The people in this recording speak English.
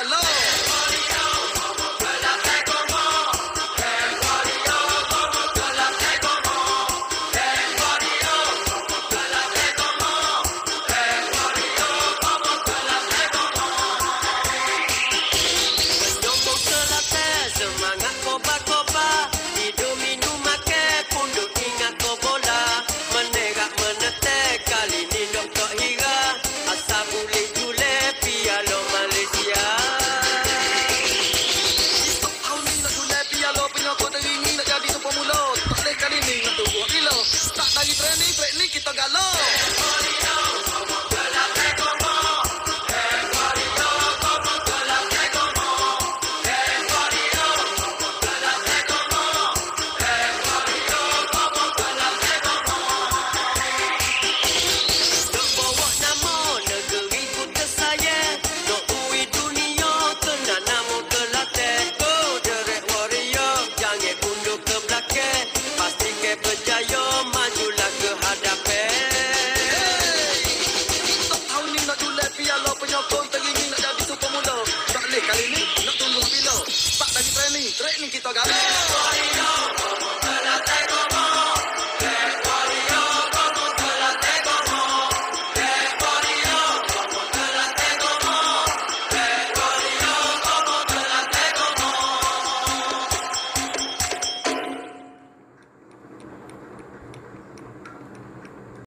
I love galón. TikTok, galera.